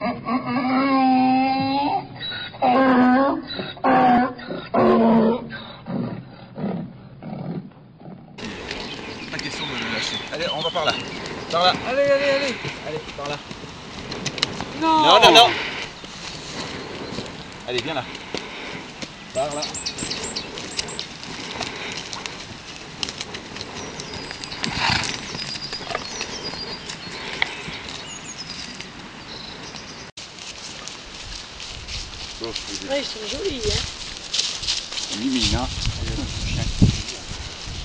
Pas question de le lâcher. Allez, on va par là. Par là. Allez, allez, allez. Allez, par là. Non. Non, non, non. Allez, viens là. Par là. Ouais, ils sont jolis, hein. Mimine, hein.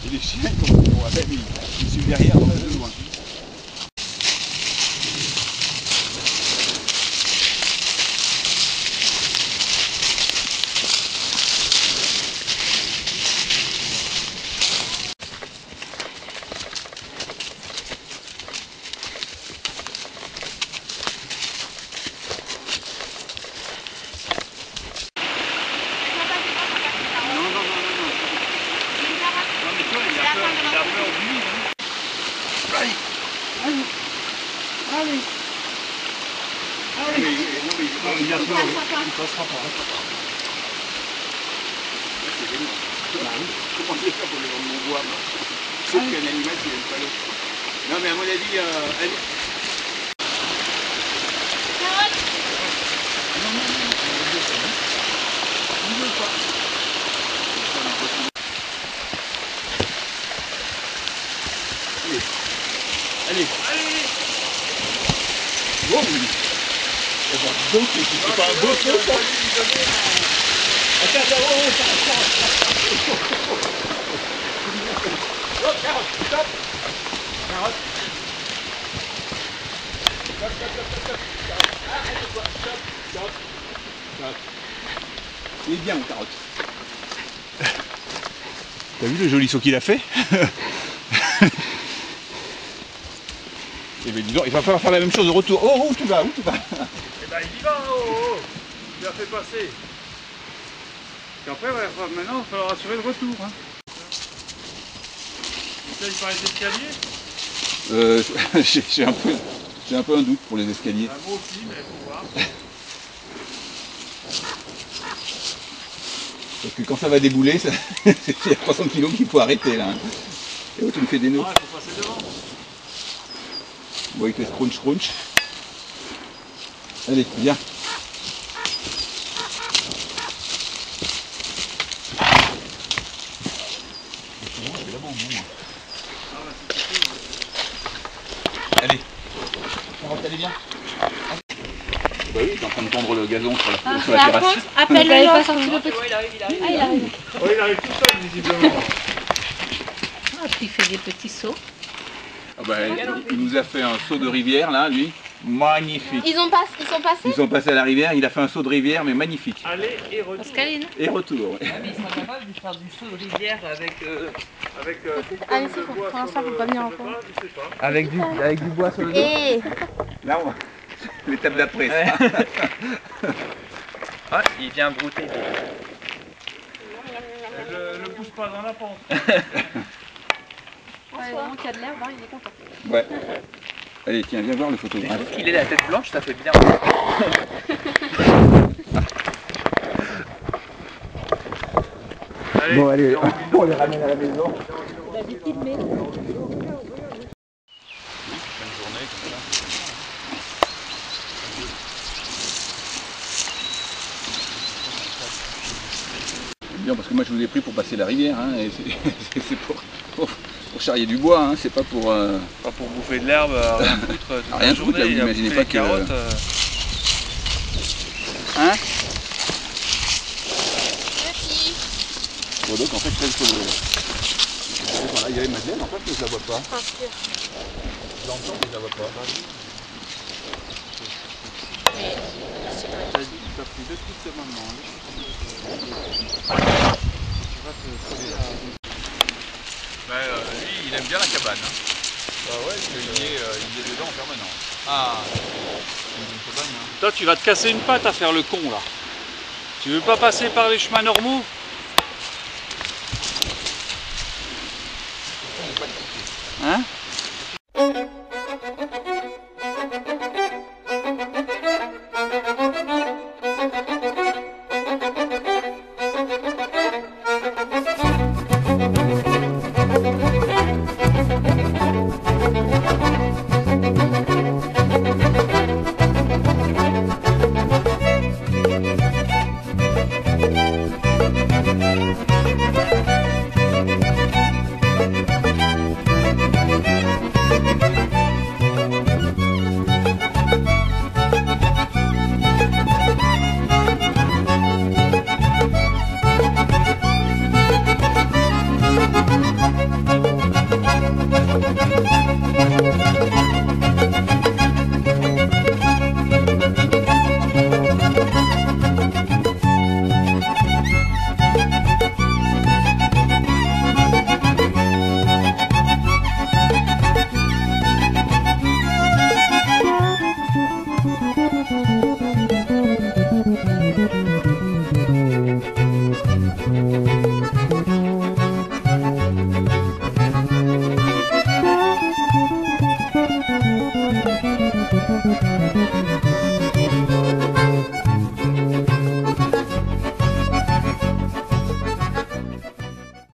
Et les chiens, comme rappelle, ils, suivent derrière, on. Non, non, non, non, non. Non, mais toi, il a peur, il a peur de lui. hein. Allez, allez, non, mais il, non, il passera pas. C'est génial. Comment je vais faire pour le vendre mon bois, moi Sauf qu'un animal qui n'aime pas l'eau. Non, mais à mon avis, euh, elle... Non, non, non, non, il veut pas. Il veut pas. Allez. Allez. Bon, oui. Dis donc, c'est pas un beau saut, ça Attends, attends, oh, attends, attends. Carotte, stop. Carotte. Stop, stop, stop, stop, stop. Carotte. Arrête-toi, stop, stop. Stop. Il est bien, mon carotte. T'as vu le joli saut qu'il a fait? Eh bien, donc, il va falloir faire la même chose de retour. Oh, où tu vas Où tu vas Eh ben, il y va, oh, oh. Il l'a fait passer. Et après, ouais, maintenant, il va falloir assurer le retour. Hein. Ça, il paraît escalier. euh, J'ai un, peu- j'ai un peu un doute pour les escaliers. Ah, moi aussi, mais faut voir. Parce que quand ça va débouler, ça- c'est à 300 kg qu'il faut arrêter là. Et oh, tu me fais des nœuds. Ah, il faut passer devant. Bon, il fait scrunch scrunch. Allez, viens. Allez. Charlotte, allez, viens. Bah oui, t'es en train de tendre le gazon sur la, sur la Par terrasse. contre, appelle-le pas sorti le petit. Ouais, il arrive, il arrive. Ah, il arrive. Oh, il arrive tout seul, visiblement. Ah, puis il fait des petits sauts. Ah bah, il- nous a fait un saut de rivière là, lui. Magnifique. Ils, ont pas, ils sont passés Ils sont passés à la rivière, il a fait un saut de rivière, mais magnifique. Allez et retour. Pascaline. Et retour. ouais. Ah, mais il sera capable de faire du saut de rivière avec, euh, Avec euh, Ah, mais de pour- l'instant, faut pas venir en Je pas. avec, du, avec du bois sur le dos. Et Là, on va... l'étape d'après. Ouais. Ah, il vient brouter. Ne ne pousse pas dans la pente. Y a de l'herbe, hein, il est content. Ouais. Allez, tiens, viens voir le photographe. qu'il est la tête blanche, ça fait bien. Allez, Bon, allez, on les ramène à la maison. La petite mais. Bonne journée, comme ça. Bien, parce que moi je vous ai pris pour passer la rivière, hein, et c'est- c'est c'est pour, pour, pour charrier du bois, hein, c'est pas pour... euh, Pas pour bouffer de l'herbe, à rien foutre toute rien la là, vous imaginez pas les que- carottes. euh, Hein Merci. Bon, donc en fait, celle que... Voilà, il y avait Madeleine, en fait, mais je la vois pas. Inspire. Je l'entends, mais je la vois pas. T'as dit que t'as pris deux petites maintenant. hein. Tu vas te coller à... Ben, euh, lui, il aime bien la cabane. Hein. Ah ouais, parce qu'il est, euh, il est dedans en permanence. Ah, c'est une cabane. Hein. Toi, tu vas te casser une patte à faire le con là. Tu veux pas passer par les chemins normaux? Hein?